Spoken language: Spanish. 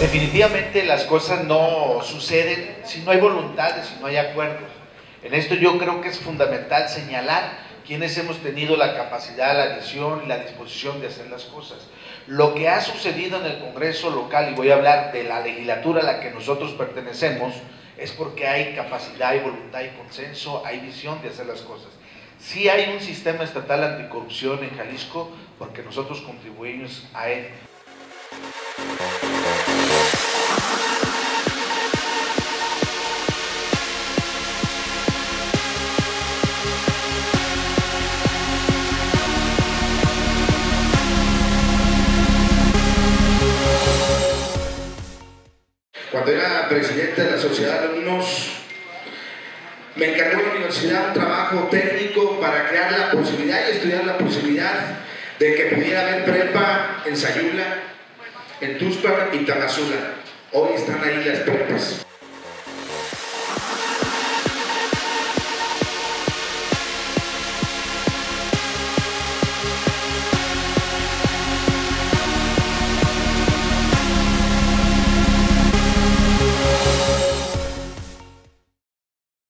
definitivamente las cosas no suceden si no hay voluntad, si no hay acuerdos. En esto yo creo que es fundamental señalar quienes hemos tenido la capacidad, la visión y la disposición de hacer las cosas. Lo que ha sucedido en el Congreso local, y voy a hablar de la legislatura a la que nosotros pertenecemos, es porque hay capacidad, hay voluntad, hay consenso, hay visión de hacer las cosas. Sí hay un sistema estatal anticorrupción en Jalisco porque nosotros contribuimos a él. Cuando era presidente de la Sociedad de Alumnos, me encargó la universidad un trabajo técnico para crear la posibilidad y estudiar la posibilidad de que pudiera haber prepa en Sayula, en Tuxpan y Tamazula. Hoy están ahí las prepas.